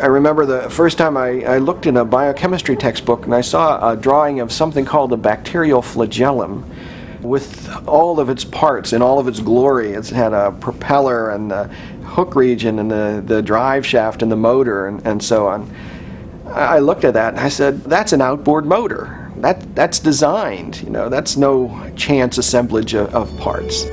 I remember the first time I, I, looked in a biochemistry textbook and I saw a drawing of something called a bacterial flagellum with all of its parts in all of its glory. It had a propeller and the hook region and the, the drive shaft and the motor and, and so on. I looked at that and I said, that's an outboard motor. That, that's designed, you know, that's no chance assemblage of, of parts.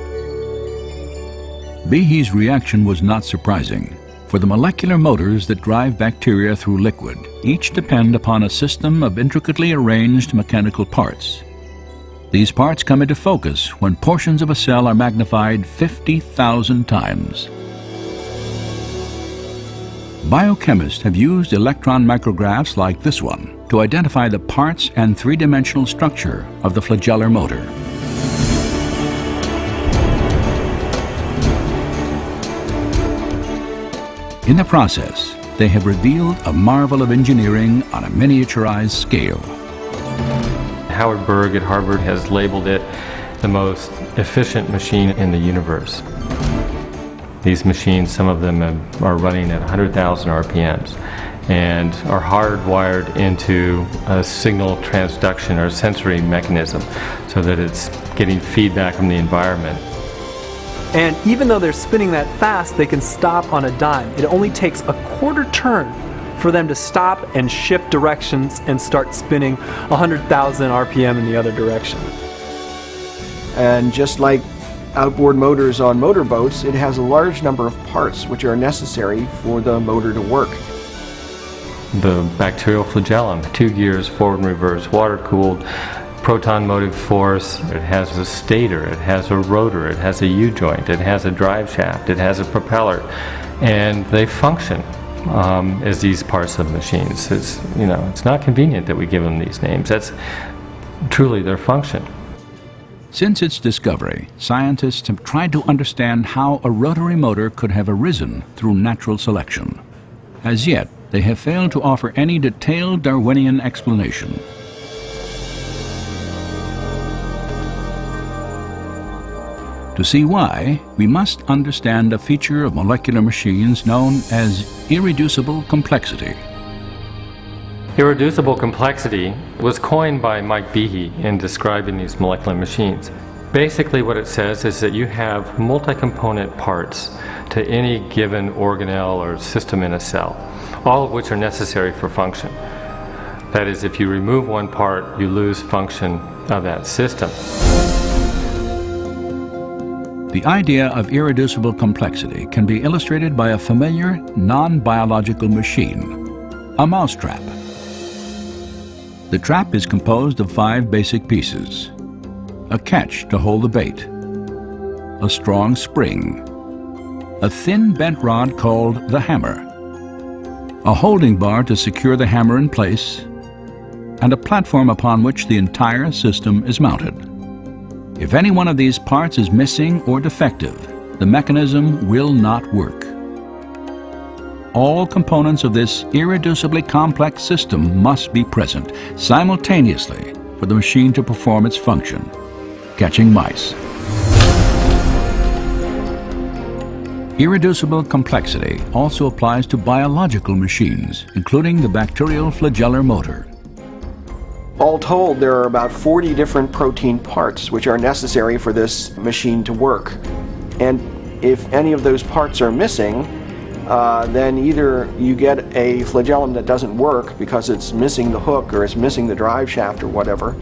Behe's reaction was not surprising. For the molecular motors that drive bacteria through liquid, each depend upon a system of intricately arranged mechanical parts. These parts come into focus when portions of a cell are magnified 50,000 times. Biochemists have used electron micrographs like this one to identify the parts and three-dimensional structure of the flagellar motor. In the process, they have revealed a marvel of engineering on a miniaturized scale. Howard Berg at Harvard has labeled it the most efficient machine in the universe. These machines, some of them are running at 100,000 RPMs and are hardwired into a signal transduction or sensory mechanism so that it's getting feedback from the environment and even though they're spinning that fast, they can stop on a dime. It only takes a quarter turn for them to stop and shift directions and start spinning 100,000 RPM in the other direction. And just like outboard motors on motorboats, it has a large number of parts which are necessary for the motor to work. The bacterial flagellum, two gears, forward and reverse, water cooled, proton motive force, it has a stator, it has a rotor, it has a U-joint, it has a drive shaft, it has a propeller, and they function um, as these parts of machines. It's, you know, it's not convenient that we give them these names. That's truly their function. Since its discovery, scientists have tried to understand how a rotary motor could have arisen through natural selection. As yet, they have failed to offer any detailed Darwinian explanation. To see why, we must understand a feature of molecular machines known as irreducible complexity. Irreducible complexity was coined by Mike Behe in describing these molecular machines. Basically what it says is that you have multi-component parts to any given organelle or system in a cell, all of which are necessary for function. That is, if you remove one part, you lose function of that system. The idea of irreducible complexity can be illustrated by a familiar non-biological machine, a mousetrap. The trap is composed of five basic pieces. A catch to hold the bait, a strong spring, a thin bent rod called the hammer, a holding bar to secure the hammer in place, and a platform upon which the entire system is mounted. If any one of these parts is missing or defective, the mechanism will not work. All components of this irreducibly complex system must be present simultaneously for the machine to perform its function, catching mice. Irreducible complexity also applies to biological machines, including the bacterial flagellar motor. All told, there are about 40 different protein parts which are necessary for this machine to work. And if any of those parts are missing, uh, then either you get a flagellum that doesn't work because it's missing the hook or it's missing the drive shaft or whatever,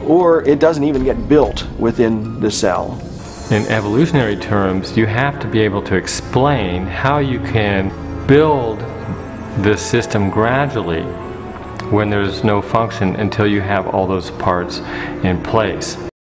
or it doesn't even get built within the cell. In evolutionary terms, you have to be able to explain how you can build this system gradually when there's no function until you have all those parts in place.